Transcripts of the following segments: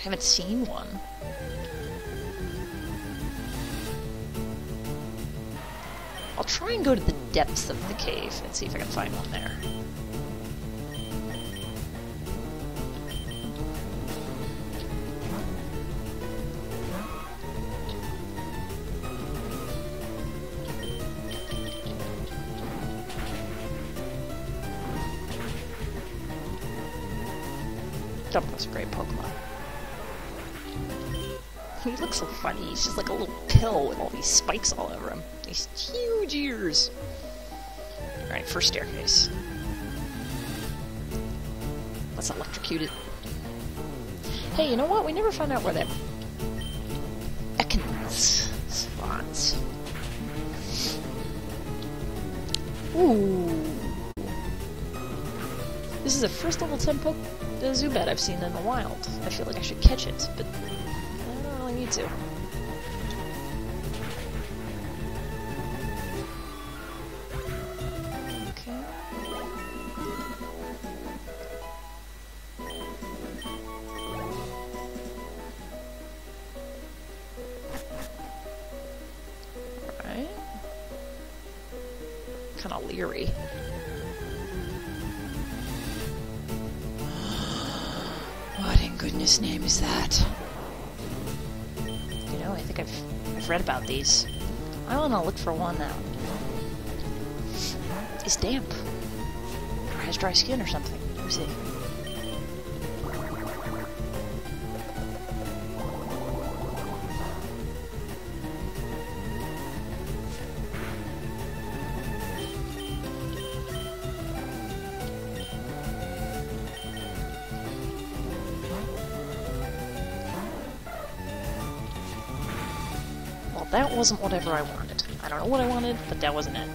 I haven't seen one. I'll try and go to the depths of the cave and see if I can find one there. Dumbo's a great Pokemon. He looks so funny. He's just like a little pill with all these spikes all over him. These huge ears. Alright, first staircase. Let's electrocute it. Hey, you know what? We never found out where that Ekans spawns. Ooh. This is the first level 10 Poke the uh, Zubat I've seen in the wild. I feel like I should catch it, but to. I've read about these. I wanna look for one that is damp. Or has dry skin or something. Let me see. Wasn't whatever I wanted. I don't know what I wanted, but that wasn't it.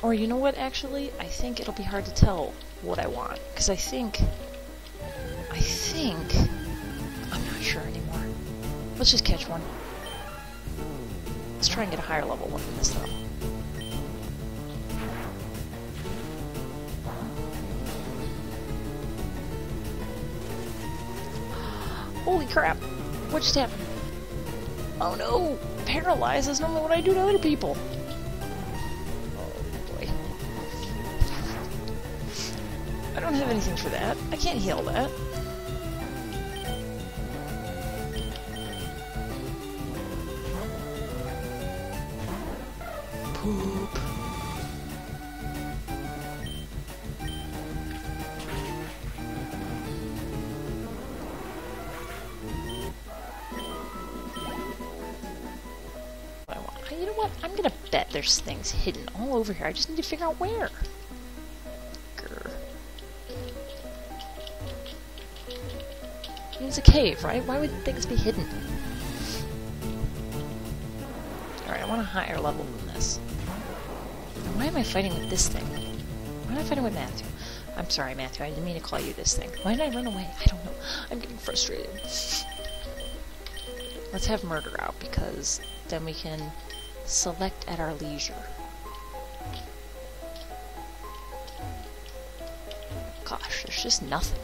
Or you know what, actually? I think it'll be hard to tell what I want. Because I think... I think... I'm not sure anymore. Let's just catch one. Let's try and get a higher level one than this, though. Crap! What just happened? Oh no! Paralyzed is normally what I do to other people. Oh boy. I don't have anything for that. I can't heal that. Want. You know what? I'm gonna bet there's things hidden all over here. I just need to figure out where. Grr. A cave, right? Why would things be hidden? Alright, I want a higher level than this. And why am I fighting with this thing? Why am I fighting with Matthew? I'm sorry, Matthew. I didn't mean to call you this thing. Why did I run away? I don't know. I'm getting frustrated. Let's have murder out because then we can select at our leisure. Gosh, there's just nothing.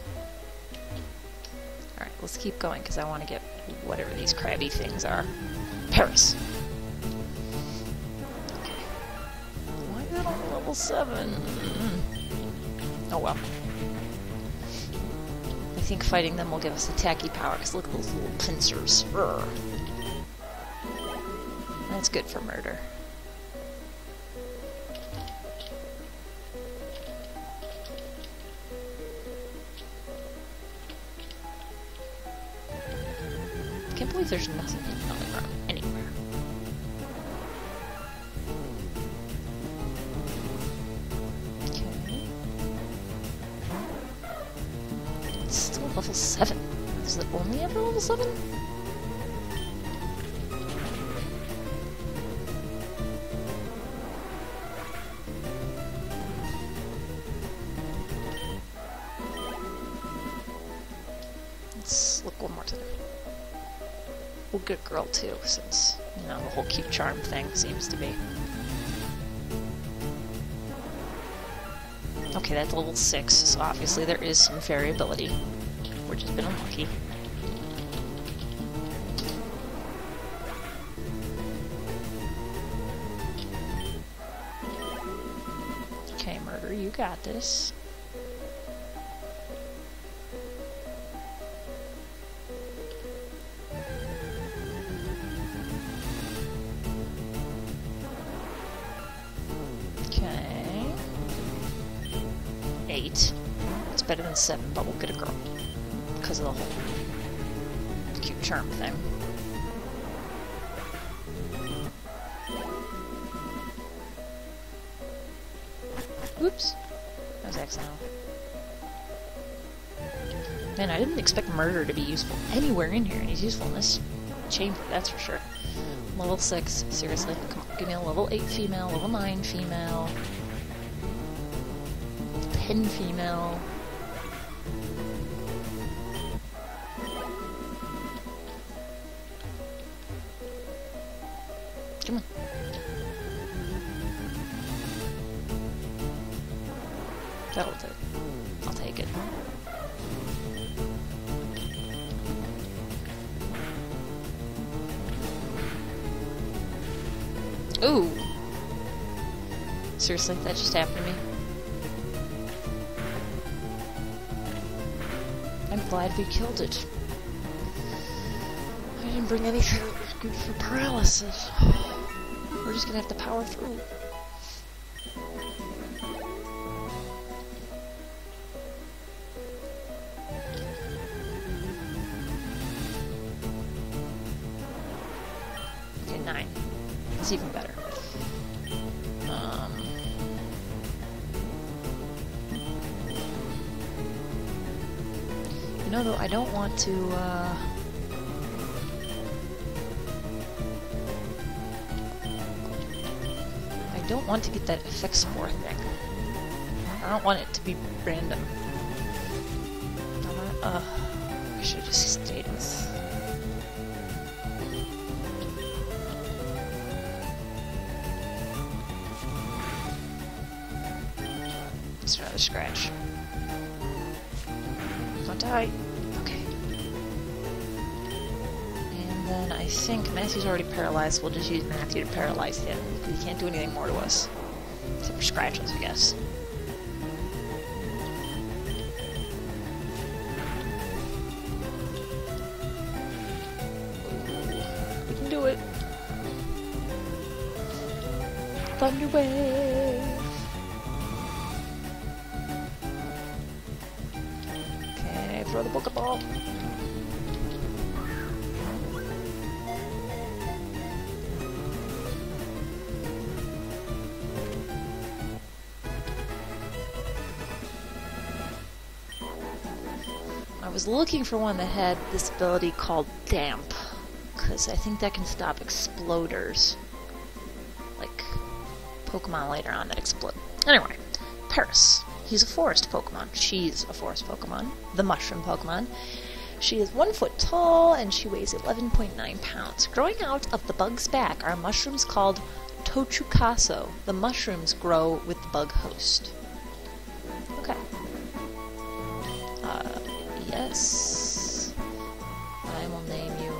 Alright, let's keep going because I want to get whatever these crabby things are. Paras! Why is that on level 7? Oh well. I think fighting them will give us attacky power, because look at those little pincers. Urgh. That's good for murder. Can't believe there's nothing hidden on anywhere. Okay. It's still level 7. Is it only ever level 7? Look one more time. Well, good girl too, since, you know, the whole cute charm thing seems to be. Okay, that's level 6, so obviously there is some variability. We're just been unlucky. Okay, Murder, you got this. Seven, but we'll get a girl. Because of the whole cute charm thing. Oops. That was accidental. Man, I didn't expect murder to be useful anywhere in here, and he's useful in this chamber, that's for sure. Level 6, seriously. Come on, give me a level 8 female, level 9 female. 10 female. Ooh! Seriously, that just happened to me. I'm glad we killed it. I didn't bring anything good for paralysis. We're just gonna have to power through. To. Uh, I don't want to get that effect spore thing. I don't want it to be random. I Uh, I should just think Matthew's already paralyzed. We'll just use Matthew to paralyze him. He can't do anything more to us. Except for scratches, I guess. We can do it. Thunder wave. Okay, throw the Pokeball. Was looking for one that had this ability called Damp, because I think that can stop exploders. Like Pokemon later on that explode. Anyway, Paras. He's a forest Pokemon. She's a forest Pokemon. The mushroom Pokemon. She is one foot tall and she weighs 11.9 pounds. Growing out of the bug's back are mushrooms called Tochukaso. The mushrooms grow with the bug host. I will name you.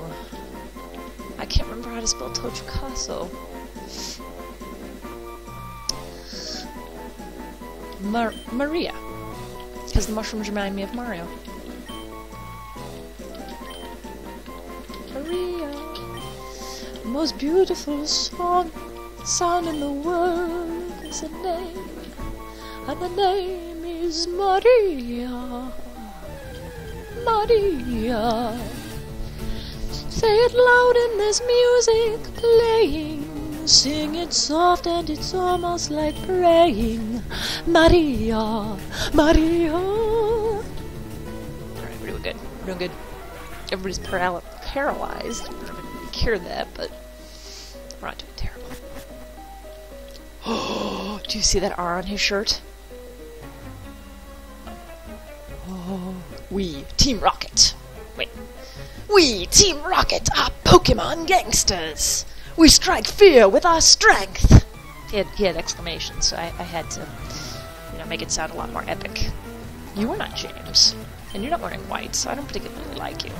I can't remember how to spell Tochukaso. Mar- Maria. Because the mushrooms remind me of Mario. Maria. The most beautiful song, sound in the world is a name. And the name is Maria. Maria. Say it loud and there's music playing. Sing it soft and it's almost like praying. Maria, Maria. Alright, we're doing good. We're doing good. Everybody's paral- paralyzed. Gonna cure that, but we're not doing terrible. Oh, do you see that R on his shirt? Oh, we, Team Rocket. Wait. We, Team Rocket, are Pokemon gangsters. We strike fear with our strength. He had, he had exclamations, so I, I had to, you know, make it sound a lot more epic. You are not James, and you're not wearing white, so I don't particularly like you.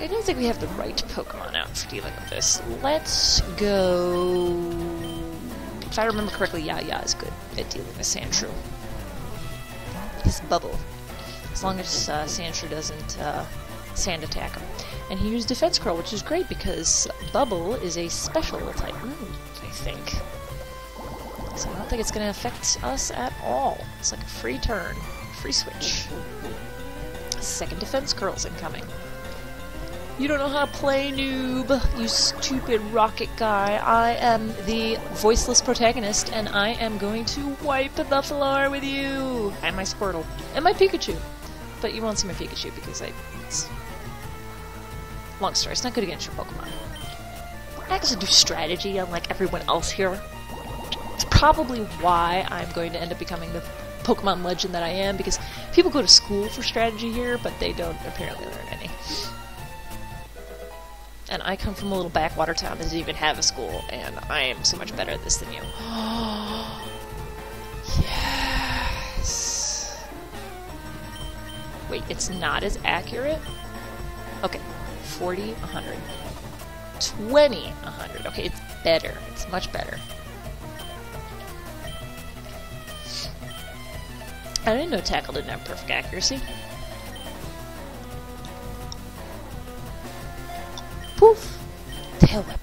I don't think we have the right Pokemon out for dealing with this. Let's go... If I remember correctly, Yaya is good at dealing with Sandshrew. His bubble. As long as uh, Sandshrew doesn't uh, sand attack him. And he used Defense Curl, which is great because Bubble is a special type move, I think. So I don't think it's going to affect us at all. It's like a free turn. Free switch. Second Defense Curl's incoming. You don't know how to play, noob, you stupid rocket guy. I am the voiceless protagonist, and I am going to wipe the floor with you! And my Squirtle. And my Pikachu. But you won't see my Pikachu because I... It's... Long story, it's not good against your Pokemon. I actually do strategy unlike everyone else here. It's probably why I'm going to end up becoming the Pokemon legend that I am, because people go to school for strategy here, but they don't apparently learn any and I come from a little backwater town that doesn't even have a school, and I am so much better at this than you. It's not as accurate? Okay, 40, 100. 20, 100. Okay, it's better. It's much better. I didn't know Tackle didn't have perfect accuracy. Poof! Tail whip.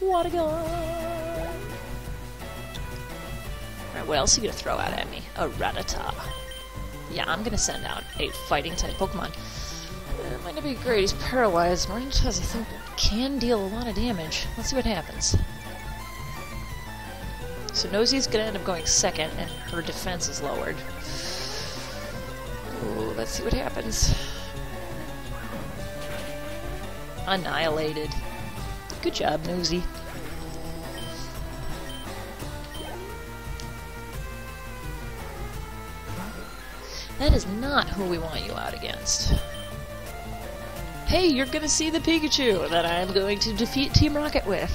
What Water gun! Alright, what else are you gonna throw out at me? A Rattata. Yeah, I'm gonna send out a fighting type Pokemon. Uh, might not be great, he's paralyzed. Rattata, I think, can deal a lot of damage. Let's see what happens. So Nouzie's gonna end up going second, and her defense is lowered. Ooh, let's see what happens. Annihilated. Good job, Nouzie. That is not who we want you out against. Hey, you're gonna see the Pikachu that I'm going to defeat Team Rocket with.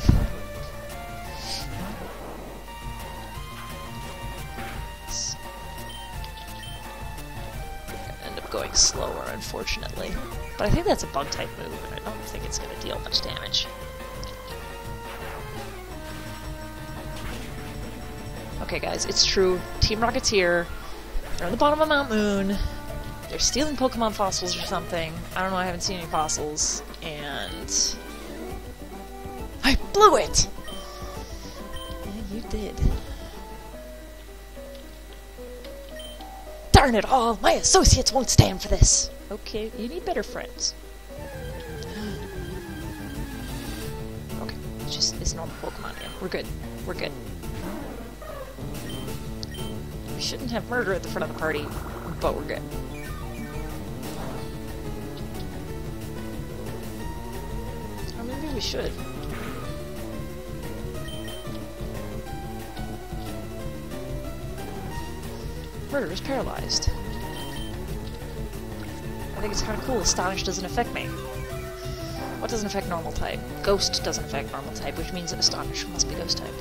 End up going slower, unfortunately. But I think that's a bug type move, and I don't think it's to deal much damage. Okay, guys, it's true. Team Rocket's here. They're on the bottom of Mount Moon. They're stealing Pokemon fossils or something. I don't know, I haven't seen any fossils. And... I blew it! Yeah, you did. Darn it all! My associates won't stand for this! Okay, you need better friends. okay, it's just, it's normal Pokemon, yeah. We're good. We're good. We shouldn't have murder at the front of the party, but we're good. Or maybe we should. Murder is paralyzed. I think it's kind of cool. Astonish doesn't affect me. What doesn't affect normal type? Ghost doesn't affect normal type, which means that Astonish must be ghost type.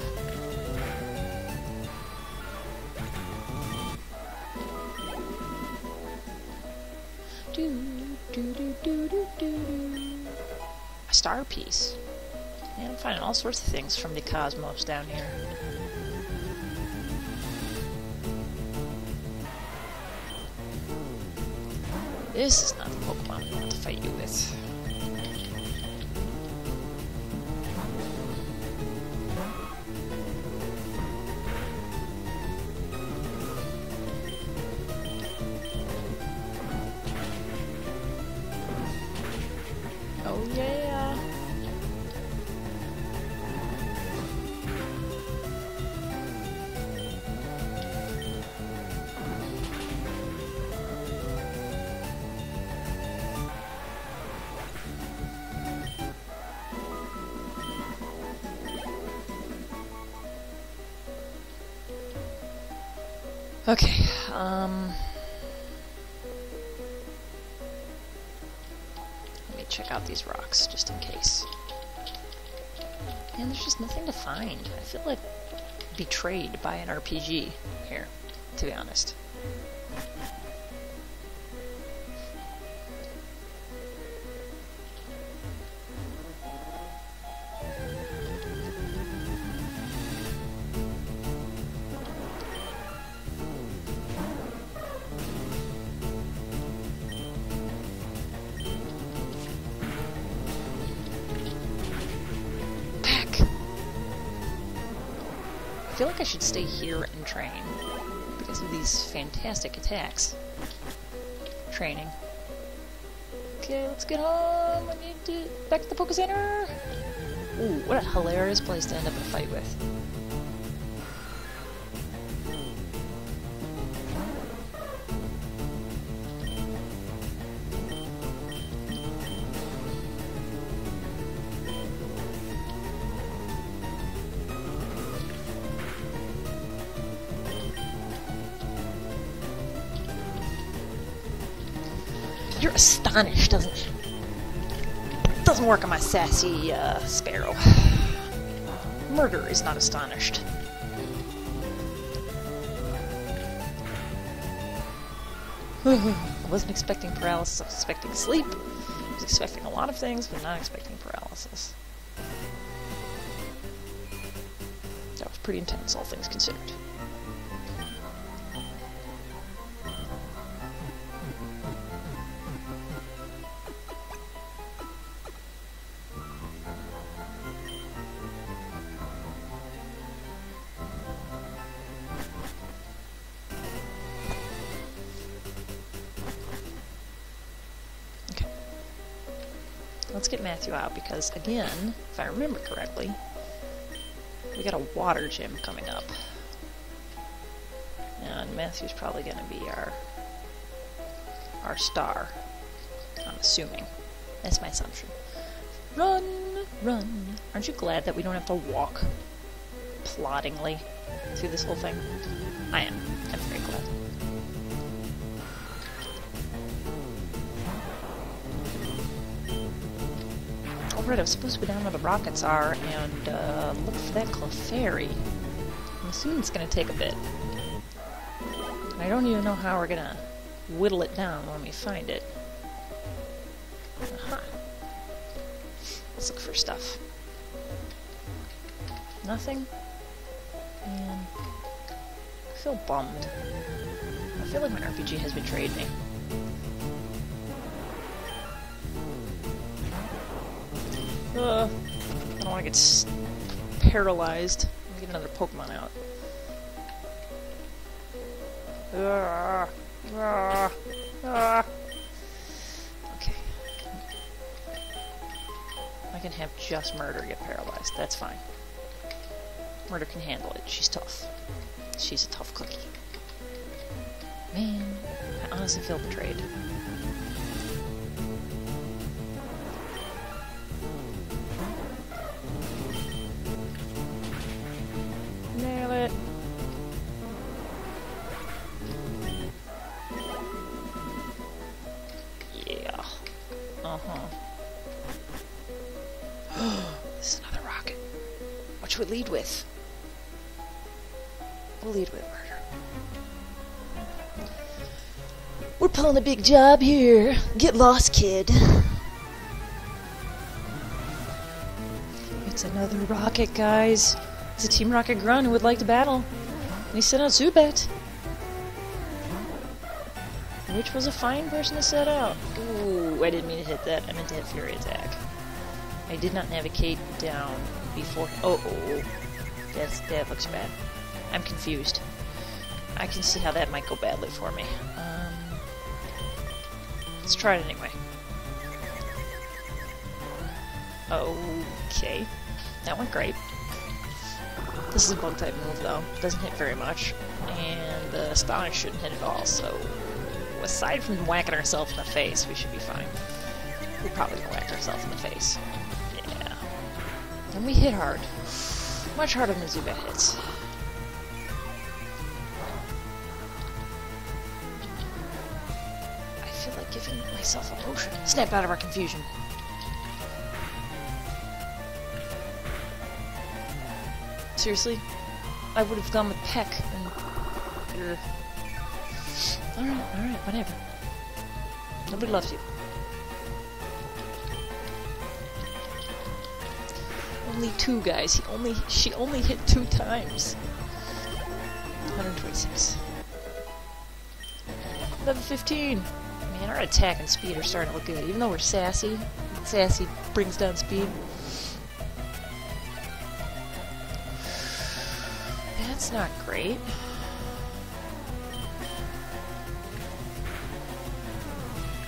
Star piece. Yeah, I'm finding all sorts of things from the cosmos down here. This is not the Pokemon I want to fight you with. Okay, um... Let me check out these rocks, just in case. And there's just nothing to find. I feel like betrayed by an RPG here, to be honest. Fantastic attacks. Training. Okay, let's get home. I need to back to the Poke Center. Ooh, what a hilarious place to end up in a fight with. Doesn't? Doesn't work on my sassy uh, sparrow. Murder is not astonished. I wasn't expecting paralysis, I was expecting sleep. I was expecting a lot of things, but not expecting paralysis. That was pretty intense, all things considered. Let's get Matthew out because, again, if I remember correctly, we got a water gym coming up. And Matthew's probably going to be our our star. I'm assuming. That's my assumption. Run, run. Aren't you glad that we don't have to walk ploddingly through this whole thing? I am. Alright, I was supposed to be down where the rockets are and uh, look for that Clefairy. I'm assuming it's going to take a bit. I don't even know how we're going to whittle it down when we find it. Aha. Let's look for stuff. Nothing? Man. I feel bummed. I feel like my RPG has betrayed me. Uh, I don't want to get paralyzed. Get another Pokemon out. Ah, ah, ah. Okay. I can have just Murder get paralyzed. That's fine. Murder can handle it. She's tough. She's a tough cookie. Man, I honestly feel betrayed. Job here. Get lost, kid. It's another rocket, guys. It's a Team Rocket Grunt who would like to battle. And he sent out Zubat. Which was a fine person to set out. Ooh, I didn't mean to hit that. I meant to hit Fury Attack. I did not navigate down before. Oh, oh. That's, that looks bad. I'm confused. I can see how that might go badly for me. Let's try it anyway. Okay. That went great. This is a bug type move though. Doesn't hit very much. And the Astonish shouldn't hit at all, so aside from whacking ourselves in the face, we should be fine. We're probably gonna whack ourselves in the face. Yeah. And we hit hard. Much harder than Zubat hits. Snap out of our confusion. Seriously? I would have gone with Peck. And, alright, alright, whatever. Nobody loves you. Only two guys. He only she only hit two times. 126. Level 15. Man, our attack and speed are starting to look good. Even though we're sassy, sassy brings down speed. That's not great.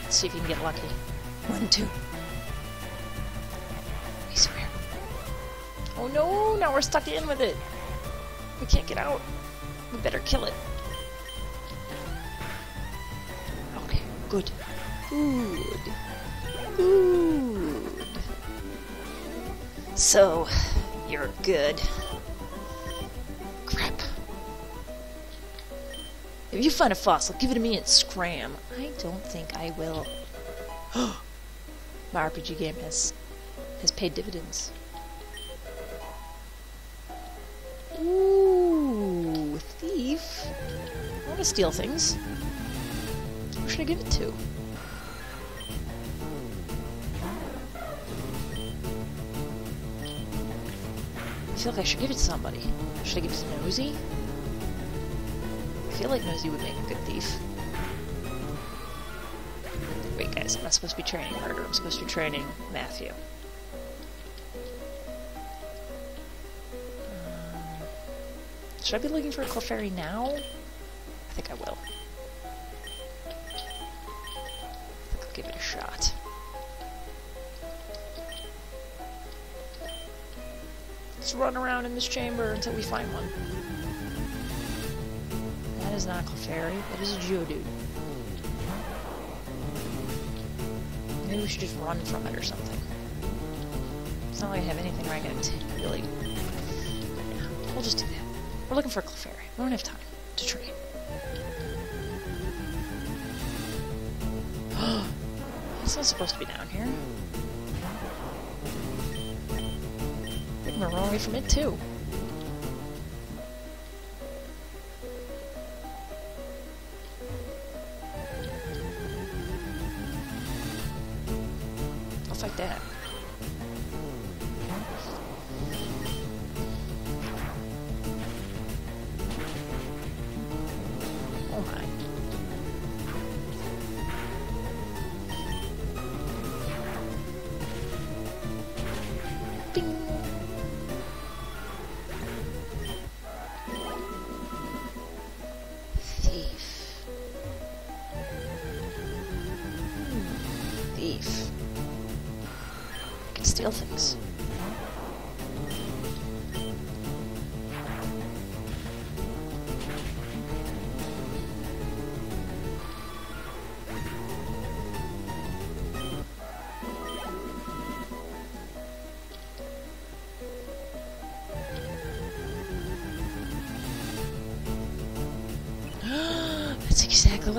Let's see if you can get lucky. One, two. I swear. Oh no, now we're stuck in with it. We can't get out. We better kill it. Good. Good. Good. So, you're good. Crap. If you find a fossil, give it to me and scram. I don't think I will. My RPG game has has paid dividends. Ooh, thief. I want to steal things. Should I give it to? I feel like I should give it to somebody. Should I give it to Nouzie? I feel like Nouzie would make a good thief. Wait, guys, I'm not supposed to be training Murder. I'm supposed to be training Matthew. Um, should I be looking for a Clefairy now? In this chamber until we find one. That is not a Clefairy, that is a Geodude. Maybe we should just run from it or something. It's not like I have anything where I can really... We'll just do that. We're looking for a Clefairy. We don't have time to train. it's not supposed to be down here. Away from it too. I'll fight that.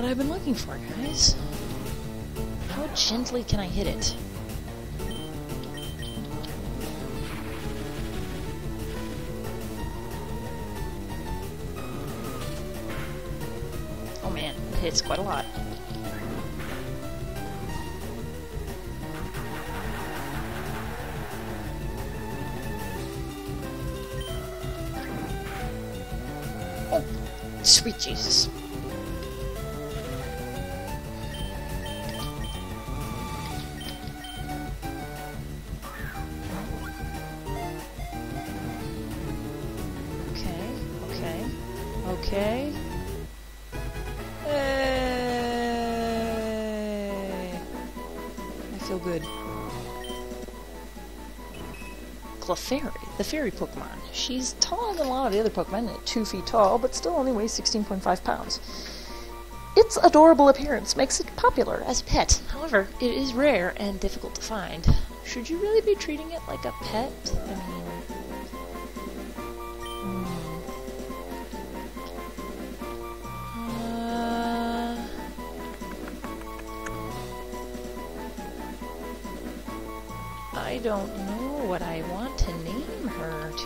What I've been looking for, guys. How gently can I hit it? Oh man, it hits quite a lot. Okay. Hey! I feel good. Clefairy, the fairy Pokemon. She's taller than a lot of the other Pokemon, at 2 feet tall, but still only weighs 16.5 pounds. Its adorable appearance makes it popular as a pet. However, it is rare and difficult to find. Should you really be treating it like a pet? I mean,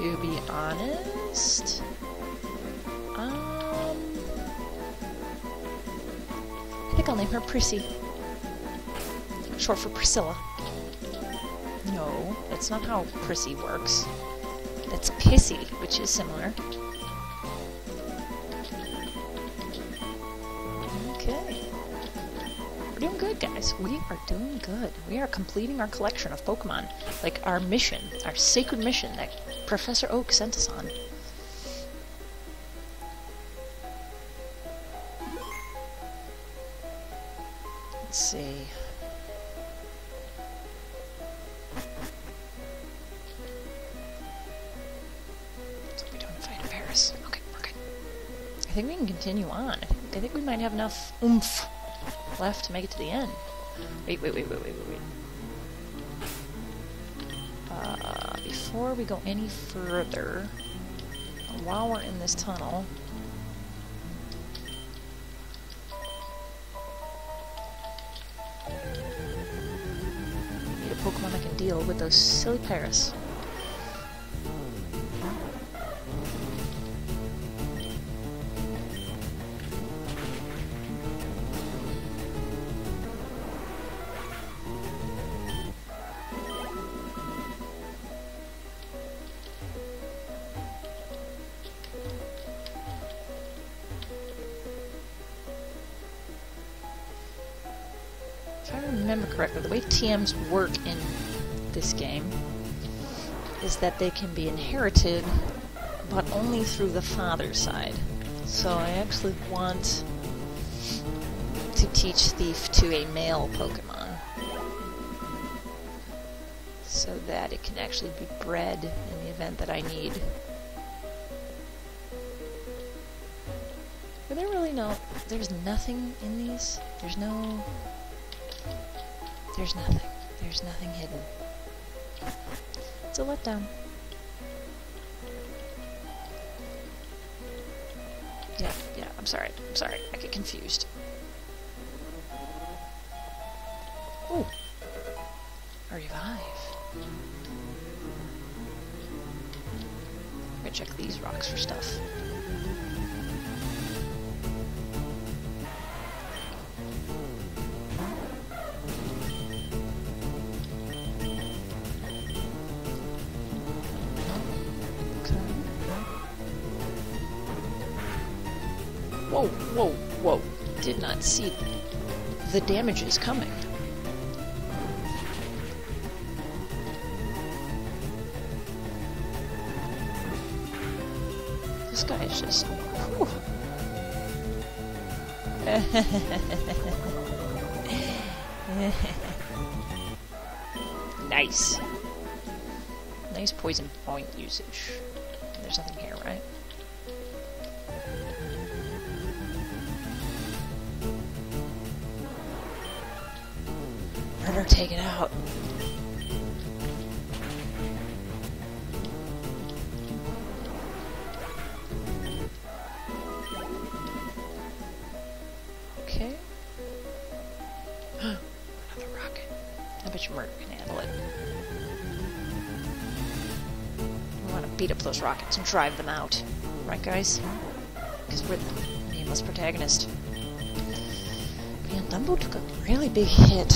to name her, to be honest. Um, I think I'll name her Prissy. Short for Priscilla. No, that's not how Prissy works. That's Pissy, which is similar. Okay. We're doing good, guys. We are doing good. We are completing our collection of Pokemon. Like our mission, our sacred mission that Professor Oak sent us on. Let's see. Are we fight in Paras? Okay, we're good. I think we can continue on. I think, I think we might have enough oomph left to make it to the end. Wait, wait, wait, wait, wait, wait, wait. Uh, before we go any further, while we're in this tunnel, need a Pokemon that can deal with those silly Paras. TMs work in this game is that they can be inherited, but only through the father's side. So I actually want to teach Thief to a male Pokemon. So that it can actually be bred in the event that I need. Are there really no... There's nothing in these? There's no... There's nothing. There's nothing hidden. It's a letdown. Yeah, yeah, I'm sorry. I'm sorry. I get confused. Oh! A revive. I'm gonna check these rocks for stuff. Not see the damages coming. This guy is just. nice. Nice poison point usage. There's nothing here, right? Okay. Another rocket. I bet your murder can handle it. We want to beat up those rockets and drive them out. Right, guys? Because we're the nameless protagonist. Man, Dumbo took a really big hit.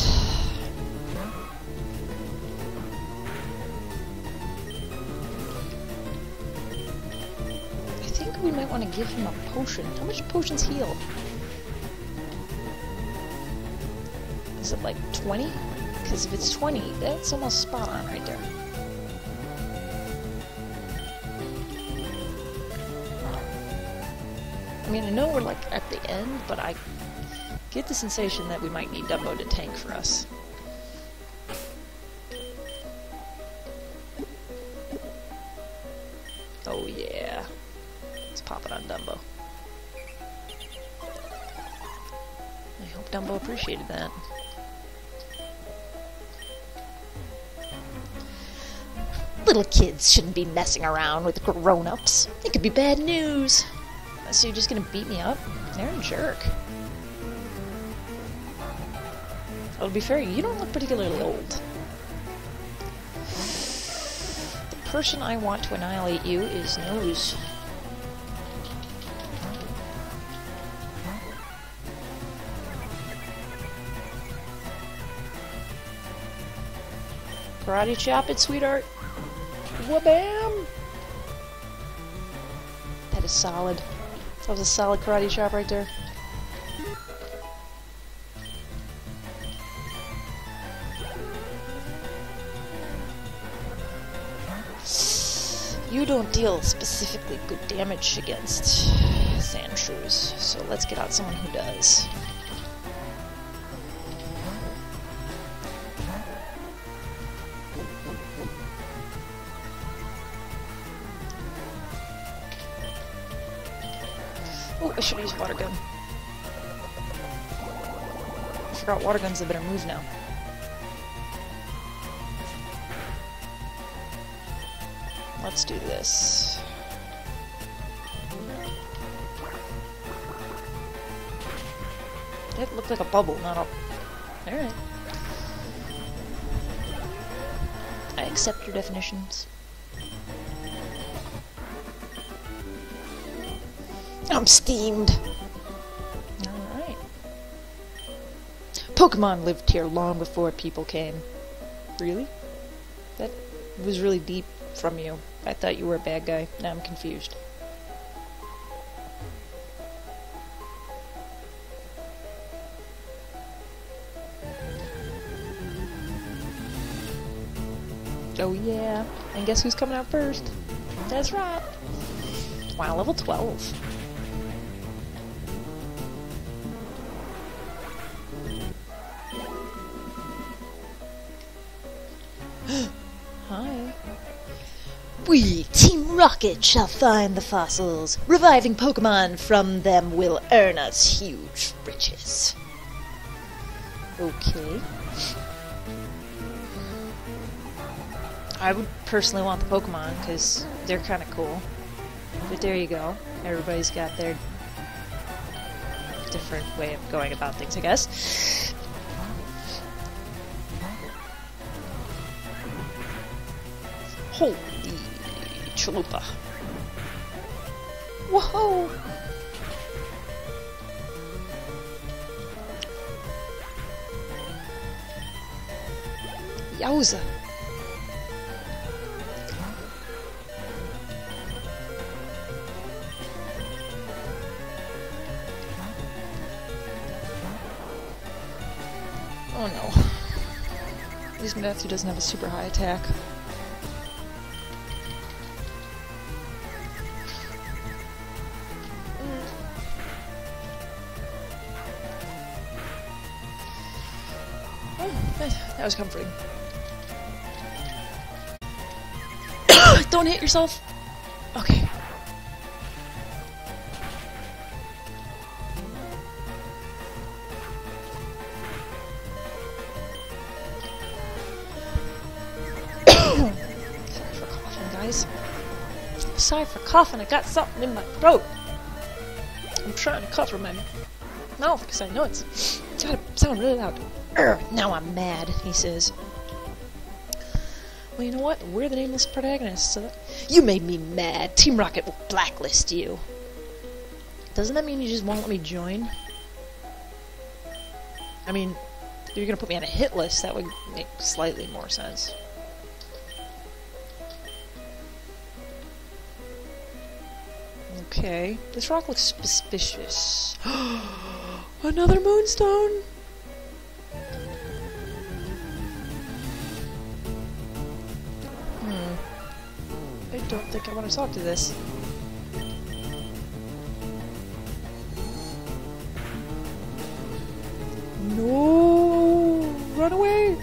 Give him a potion. How much potions heal? Is it like 20? Because if it's 20, that's almost spot on right there. I mean, I know we're like at the end, but I get the sensation that we might need Dumbo to tank for us. Appreciated that. Little kids shouldn't be messing around with grown-ups. It could be bad news. So you're just gonna beat me up? You're a jerk. Well, to be fair, you don't look particularly old. The person I want to annihilate you is Nose. Karate chop it, sweetheart. Wabam! That is solid. That was a solid karate chop right there. You don't deal specifically good damage against Sandshrews, so let's get out someone who does. Oh, I should use water gun. I forgot water gun's a better move now. Let's do this. It looked like a bubble, not a... Alright. I accept your definitions. I'm steamed. Alright. Pokemon lived here long before people came. Really? That was really deep from you. I thought you were a bad guy. Now I'm confused. Oh yeah. And guess who's coming out first? That's right. Wow, level 12. Rocket, shall find the fossils. Reviving Pokemon from them will earn us huge riches. Okay. I would personally want the Pokemon because they're kind of cool. But there you go. Everybody's got their different way of going about things, I guess. Holy chalupa. Whoa! Yowza. Oh no. At least Matthew doesn't have a super high attack. Was comforting. Don't hit yourself. Okay. Sorry for coughing, guys. Sorry for coughing. I got something in my throat. I'm trying to cover my mouth because I know it's gotta sound really loud. Urgh, now I'm mad, he says. Well, you know what? We're the nameless protagonists. So. You made me mad. Team Rocket will blacklist you. Doesn't that mean you just won't let me join? I mean, if you're gonna put me on a hit list, that would make slightly more sense. Okay, this rock looks suspicious. Another moonstone! I want to talk to this. No! Run away!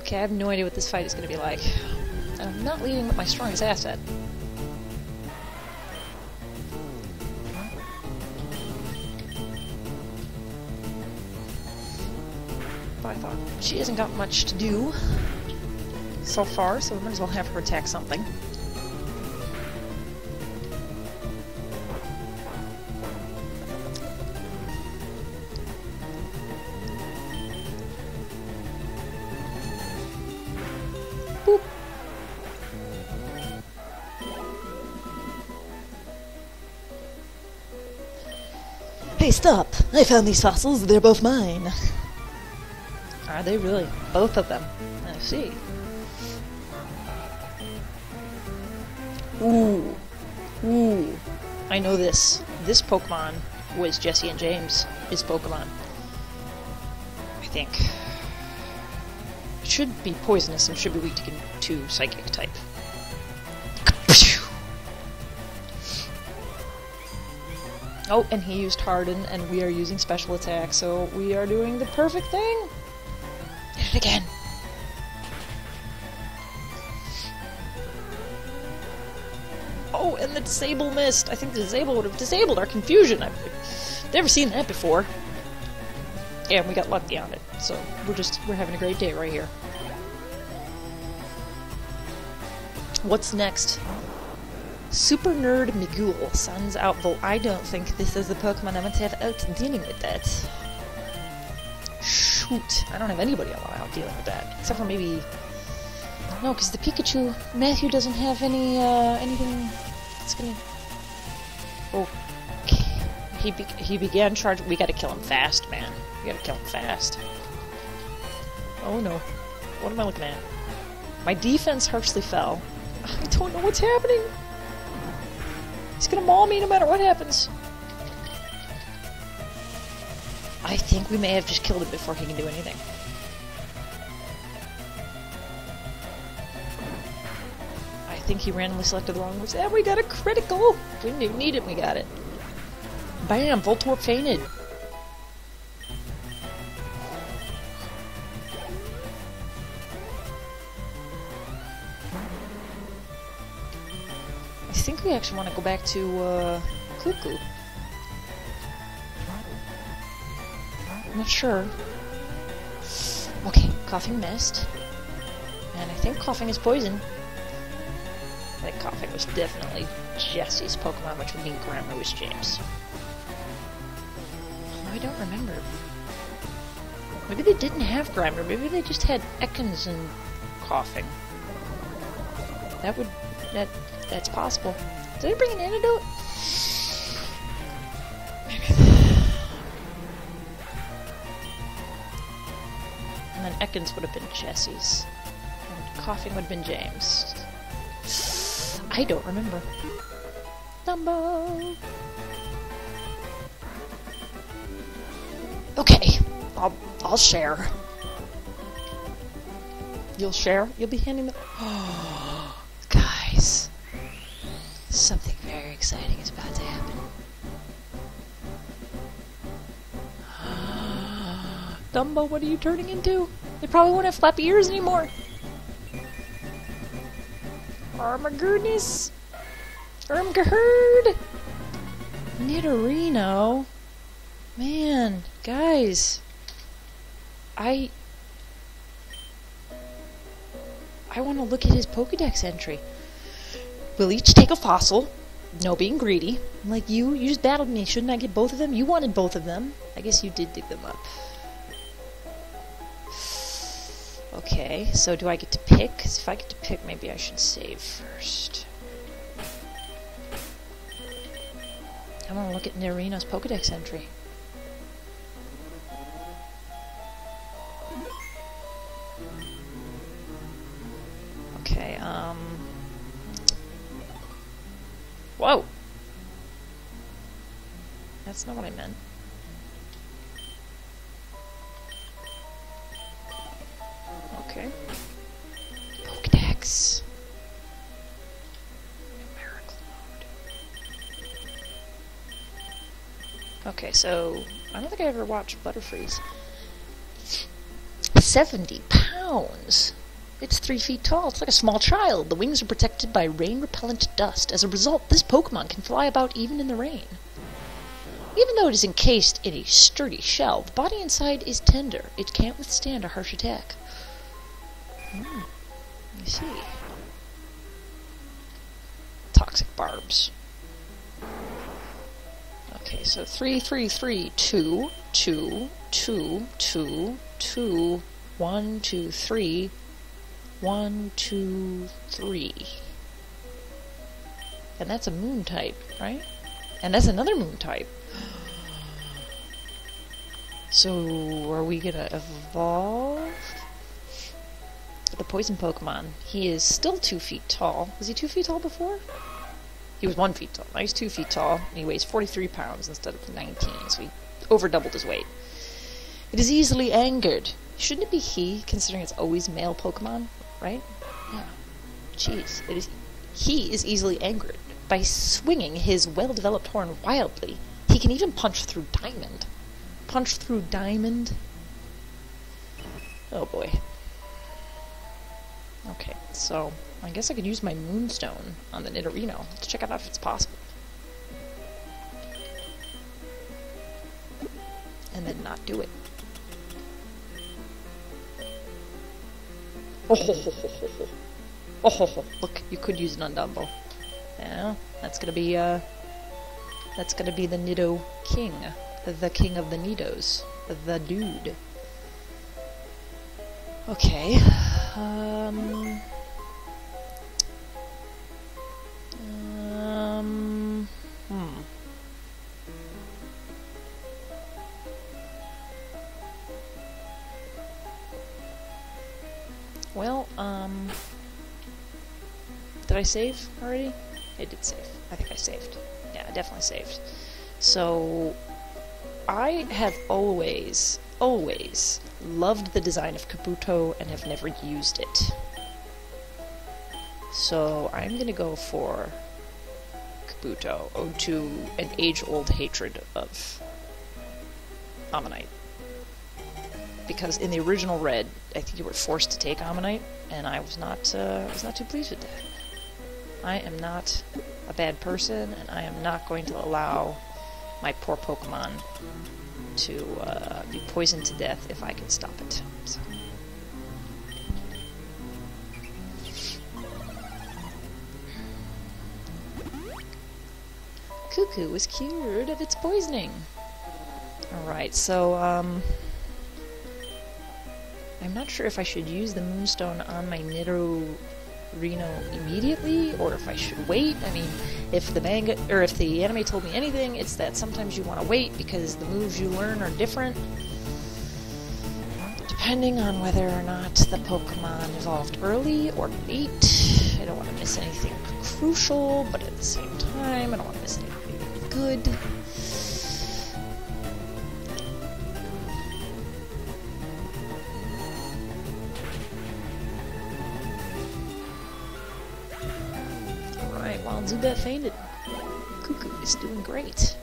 Okay, I have no idea what this fight is going to be like. And I'm not leading with my strongest asset. She hasn't got much to do so far, so we might as well have her attack something. Boop. Hey, Hey, stop! I found these fossils. They're both mine. Are they really? Both of them. I see. Ooh. Ooh. I know this. This Pokemon was Jesse and James. His Pokemon. I think. It should be poisonous and should be weak to, to psychic type. Oh, and he used Harden, and we are using special attack, so we are doing the perfect thing. Disable missed. I think the disable would have disabled our confusion. I've never seen that before. And we got lucky on it. So we're just we're having a great day right here. What's next? Super Nerd Miguel sends out Volt. I don't think this is the Pokemon I want to have out dealing with that. Shoot, I don't have anybody out dealing with that, except for maybe. No, because the Pikachu Matthew doesn't have any uh, anything that's gonna. Okay, he be he began charging. We gotta kill him fast, man. We gotta kill him fast. Oh no, what am I looking at? My defense harshly fell. I don't know what's happening. He's gonna maul me no matter what happens. I think we may have just killed him before he can do anything. Think he randomly selected the wrong moves. And we got a critical! We didn't even need it, we got it. Bam! Voltorb fainted. I think we actually want to go back to uh, Cuckoo. I'm not sure. Okay, Koffing missed. And I think Koffing is poison. Think Koffing was definitely Jesse's Pokemon, which would mean Grimer was James. I don't remember. Maybe they didn't have Grimer. Maybe they just had Ekans and Koffing. That would that that's possible. Did I bring an antidote? And then Ekans would have been Jesse's. And Koffing would have been James. I don't remember. Dumbo! Okay, I'll I'll share. You'll share? You'll be handing the Guys. Something very exciting is about to happen. Dumbo, what are you turning into? They probably won't have flappy ears anymore. Oh my goodness. Ermgeherd. Nidorino. Man, guys. I... I want to look at his Pokedex entry. We'll each take a fossil. No being greedy. Like you, you just battled me. Shouldn't I get both of them? You wanted both of them. I guess you did dig them up. Okay, so do I get to pick? 'Cause if I get to pick, maybe I should save first. I want to look at Nidorino's Pokedex entry. Okay, um... Whoa! That's not what I meant. Okay, so I don't think I ever watched Butterfree's. 70 pounds! It's three feet tall. It's like a small child. The wings are protected by rain-repellent dust. As a result, this Pokemon can fly about even in the rain. Even though it is encased in a sturdy shell, the body inside is tender. It can't withstand a harsh attack. Hmm. I see. Toxic barbs. Okay, so three, three, three, two, two, two, two, two, one, two, three, one, two, three. And that's a moon type, right? And that's another moon type. So, are we gonna evolve? The poison Pokemon. He is still two feet tall. Was he two feet tall before? He was one feet tall. Now he's two feet tall. And he weighs 43 pounds instead of 19, so he over doubled his weight. It is easily angered. Shouldn't it be he, considering it's always male Pokemon, right? Yeah. Jeez. It is. He is easily angered by swinging his well-developed horn wildly. He can even punch through diamond. Punch through diamond. Oh boy. Okay, so I guess I could use my Moonstone on the Nidorino to check it out if it's possible. And then not do it. Oh, ho, ho, ho, ho, ho. Oh, ho, ho. look, you could use an Undumbo. Yeah, that's gonna be, uh, that's gonna be the Nido King. The king of the Nidos. The dude. Okay. Um... Well, um... Did I save already? I did save. I think I saved. Yeah, I definitely saved. So, I have always, always loved the design of Kabuto and have never used it. So I'm gonna go for Kabuto, owed to an age-old hatred of Omanyte. Because in the original Red, I think you were forced to take Omanyte, and I was not, uh, was not too pleased with that. I am not a bad person, and I am not going to allow my poor Pokemon to uh, be poisoned to death if I can stop it. So. Cuckoo was cured of its poisoning. Alright, so, um... I'm not sure if I should use the Moonstone on my Nido Reno immediately, or if I should wait. I mean, if the manga or if the anime told me anything, it's that sometimes you want to wait because the moves you learn are different. Depending on whether or not the Pokemon evolved early or late. I don't want to miss anything crucial, but at the same time, I don't want to miss anything good. Zubat fainted. Cuckoo is doing great.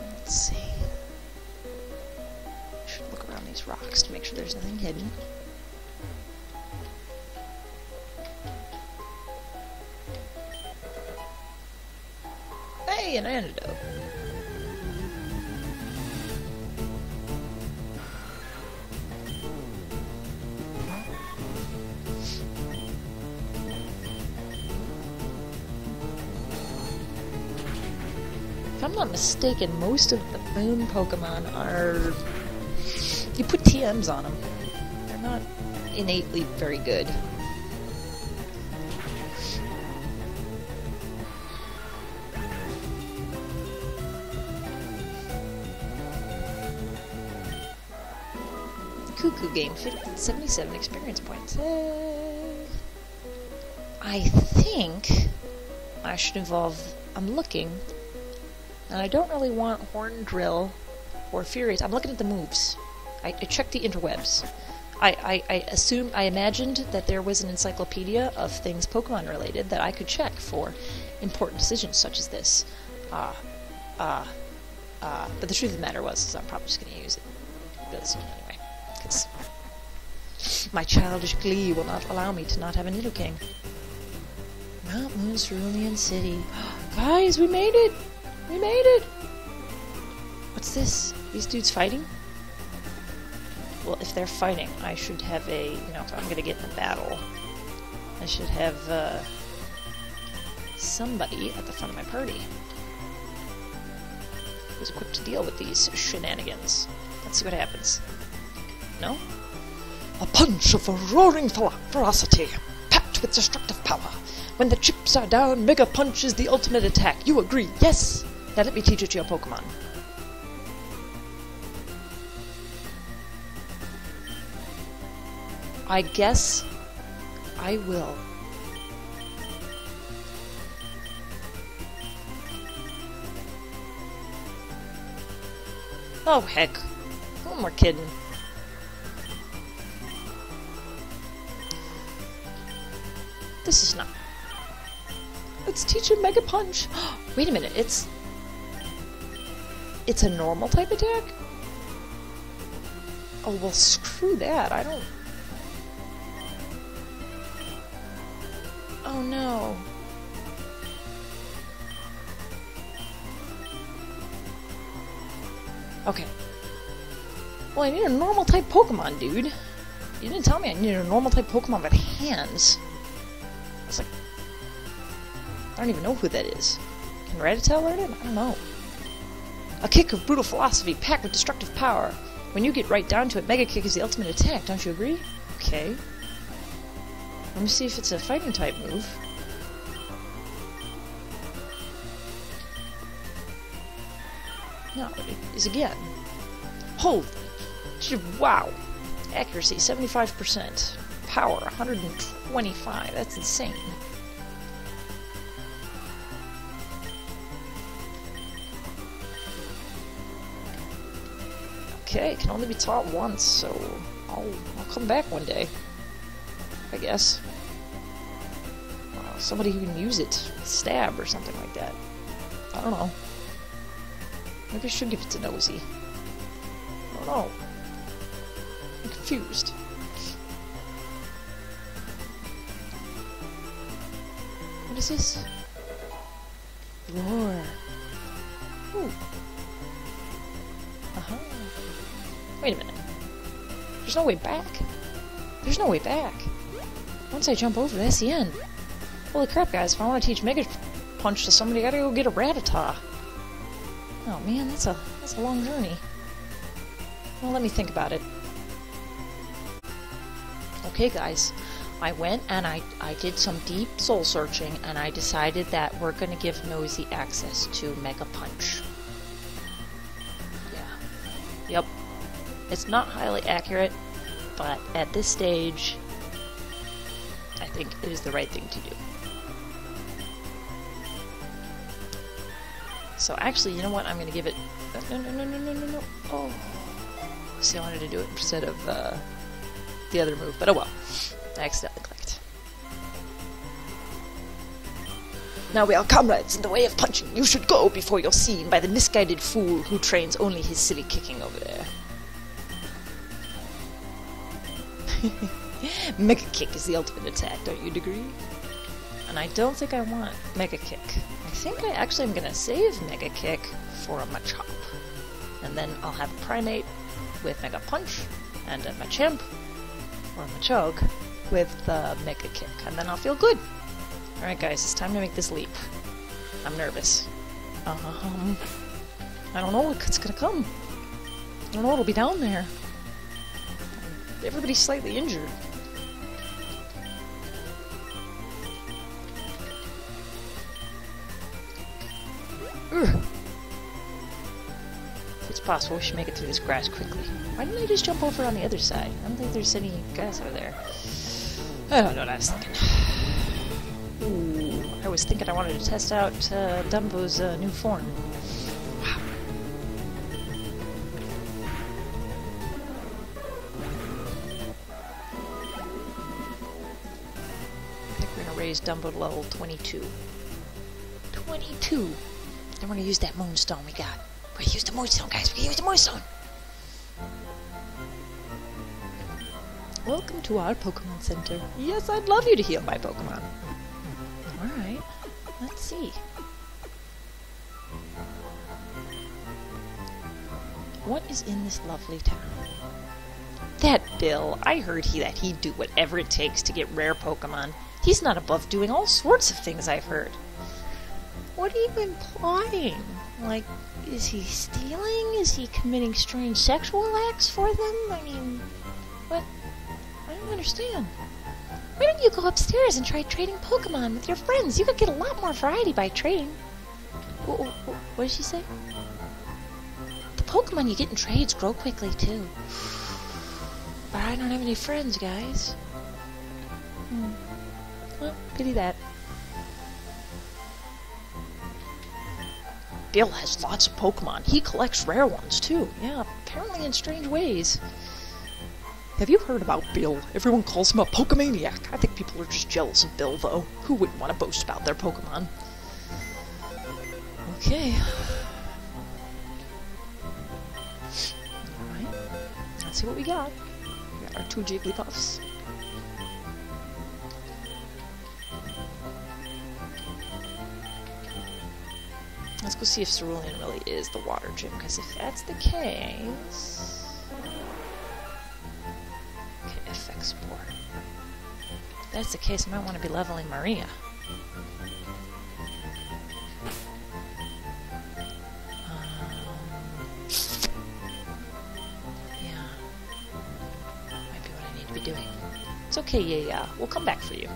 Let's see. Should look around these rocks to make sure there's nothing hidden. Mistaken, most of the moon Pokemon are... You put TMs on them. They're not innately very good. Cuckoo gained 77 experience points. Uh, I think I should evolve... I'm looking and I don't really want Horn Drill or Furious. I'm looking at the moves. I, I checked the interwebs. I, I, I assumed, I imagined that there was an encyclopedia of things Pokemon related that I could check for important decisions such as this. Uh, uh. Uh, but the truth of the matter was, is I'm probably just going to use it. Because, anyway, because my childish glee will not allow me to not have a Nidoking. Mount Moon Cerulean City. Guys, we made it! We made it! What's this? These dudes fighting? Well, if they're fighting, I should have a, you know, I'm gonna get in a battle, I should have, uh, somebody at the front of my party who's equipped to deal with these shenanigans. Let's see what happens. No? A punch of a roaring ferocity, packed with destructive power. When the chips are down, Mega Punch is the ultimate attack. You agree, yes? Now let me teach it to your Pokemon. I guess I will. Oh, heck. Who am I kidding? This is not... Let's teach him Mega Punch! Wait a minute, it's it's a normal type attack? Oh, well, screw that. I don't... Oh, no. Okay. Well, I need a normal type Pokemon, dude. You didn't tell me I needed a normal type Pokemon with hands. I was like... I don't even know who that is. Can Rattata learn it? I don't know. A kick of brutal philosophy packed with destructive power. When you get right down to it, Mega Kick is the ultimate attack, don't you agree? Okay. Let me see if it's a fighting type move. No, it is again. Holy... Wow! Accuracy, 75%. Power, 125. That's insane. Okay, it can only be taught once, so I'll, I'll come back one day. I guess. Uh, somebody who can use it. Stab or something like that. I don't know. Maybe I should give it to Nouzie. I don't know. I'm confused. What is this? Roar. Ooh. Uh-huh. Wait a minute. There's no way back. There's no way back. Once I jump over, that's the end. Holy crap, guys. If I want to teach Mega Punch to somebody, I gotta go get a Rattata. Oh man, that's a that's a long journey. Well, let me think about it. Okay, guys. I went and I, I did some deep soul searching and I decided that we're going to give Nouzie access to Mega Punch. It's not highly accurate, but at this stage, I think it is the right thing to do. So actually, you know what? I'm going to give it... No, no, no, no, no, no, no. Oh. See, I wanted to do it instead of uh, the other move, but oh well. I accidentally clicked. Now we are comrades in the way of punching. You should go before you're seen by the misguided fool who trains only his silly kicking over there. Mega Kick is the ultimate attack, don't you agree? And I don't think I want Mega Kick. I think I actually am going to save Mega Kick for a Machop. And then I'll have a Primeape with Mega Punch, and a Machamp, or a Machoke, with the Mega Kick. And then I'll feel good. Alright guys, it's time to make this leap. I'm nervous. Um, I don't know what's gonna come. I don't know what'll be down there. Everybody's slightly injured. It's possible, we should make it through this grass quickly. Why didn't I just jump over on the other side? I don't think there's any grass over there. I don't know what I was thinking. Ooh, I was thinking I wanted to test out uh, Dumbo's uh, new form. Raise Dumbo to level 22. 22! Then we're gonna use that moonstone we got. We're gonna use the moonstone, guys. We're gonna use the moonstone! Welcome to our Pokemon Center. Yes, I'd love you to heal my Pokemon. Alright, let's see. What is in this lovely town? That Bill, I heard he that he'd do whatever it takes to get rare Pokemon. He's not above doing all sorts of things I've heard. What are you implying? Like, is he stealing? Is he committing strange sexual acts for them? I mean, what? I don't understand. Why don't you go upstairs and try trading Pokemon with your friends? You could get a lot more variety by trading. What, what, what did she say? The Pokemon you get in trades grow quickly, too. But I don't have any friends, guys. Hmm. Pity that. Bill has lots of Pokemon. He collects rare ones, too. Yeah, apparently in strange ways. Have you heard about Bill? Everyone calls him a Pokemaniac. I think people are just jealous of Bill, though. Who wouldn't want to boast about their Pokemon? Okay. Alright. Let's see what we got. We got our two Jigglypuffs. Go see if Cerulean really is the water gym, because if that's the case... Okay, FX. If that's the case, I might want to be leveling Maria. Um, yeah. Might be what I need to be doing. It's okay, yeah, yeah. We'll come back for you.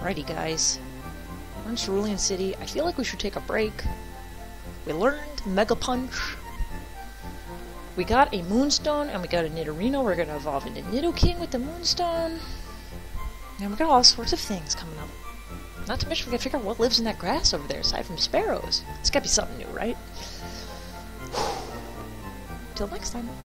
Alrighty, guys. We're Cerulean City. I feel like we should take a break. We learned Mega Punch. We got a Moonstone, and we got a Nidorino. We're gonna evolve into Nidoking with the Moonstone. And we got all sorts of things coming up. Not to mention, we gotta figure out what lives in that grass over there, aside from sparrows. It's gotta be something new, right? Till next time.